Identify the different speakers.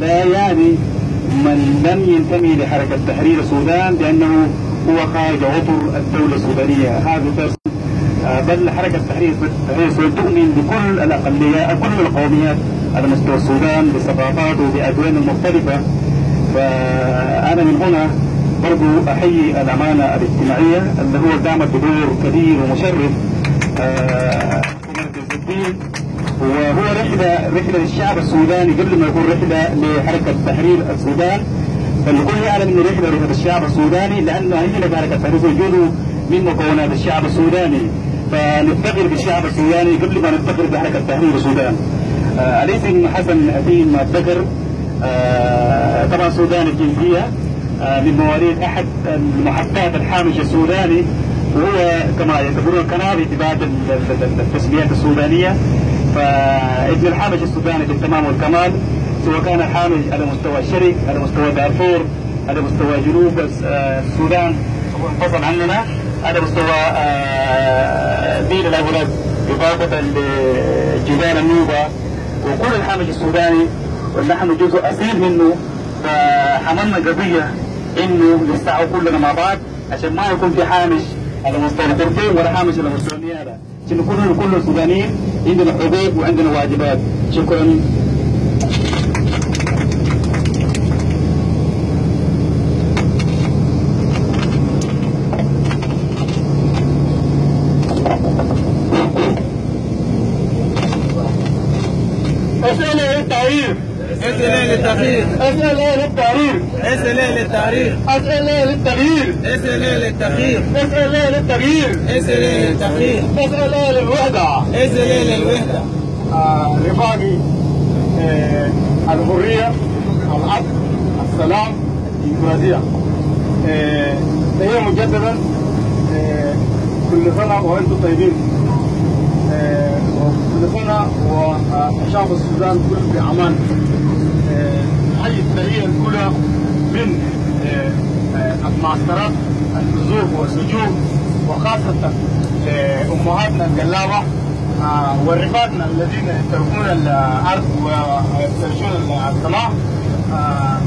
Speaker 1: لا يعني من لم ينتمي لحركة تحرير السودان بأنه هو خارج عطر الدولة السودانية. هذا بل حركة تحرير السودان تؤمن بكل الأقليات كل القوميات على مستوى السودان بثقافاته بأدوان المختلفة فأنا من هنا برضو أحيي الأمانة الاجتماعية اللي هو قامت بدور كبير ومشرف حكومة الدين وهو رحلة رحلة للشعب السوداني قبل ما يكون رحلة لحركة تحرير السودان. فالكل يعلم إنه رحلة رحلة الشعب السوداني لأنه هي حركة تحرير وجوده من مكونات الشعب السوداني. فنفتخر بالشعب السوداني قبل ما نفتخر بحركة تحرير السودان. آه الاسم حسن أثيم بكر آه طبعا سوداني الجنسية. آه من مواليد أحد المحطات الحامش السوداني. وهو كما يعتبرون في بعض التسميات السودانية. فابن الحامش السوداني بالتمام والكمال سواء كان الحامش على مستوى الشرق على مستوى دارفور على مستوى جنوب السودان هو انفصل عننا على مستوى دين الأبرد إضافة لجبال النوبة. وكل الحامش السوداني ونحن جزء أصيل منه فحملنا قضية إنه نستعوا كلنا مع بعض عشان ما يكون في حامش على مستوى الخرطوم ولا حامش على مستوى النيابة. عشان كلنا كل السودانيين عندنا حقوق وعندنا واجبات. شكرا. للتعريف
Speaker 2: اسئله للتغيير
Speaker 1: أسئلة للتعريف
Speaker 2: اسئله للتغيير
Speaker 1: أسئلة للتغيير
Speaker 2: اسئله للتغيير
Speaker 1: أسئلة للتغيير
Speaker 2: اسئله للتغيير
Speaker 1: أسئلة للوحدة
Speaker 2: اسئله للوحده
Speaker 1: آه، رفاقي آه، الحرية العدل السلام الديمقراطية آه، تهيئ مجددا آه، كل سنة وأنتم طيبين آه، سنة وشعب السودان كله بأمان. آه، حي التحية الأولى من آه، آه، المعسكرات النزوح والسجون وخاصة لأمهاتنا القلابة آه، ورفاقنا الذين يتركون الأرض ويفترشون السماء آه،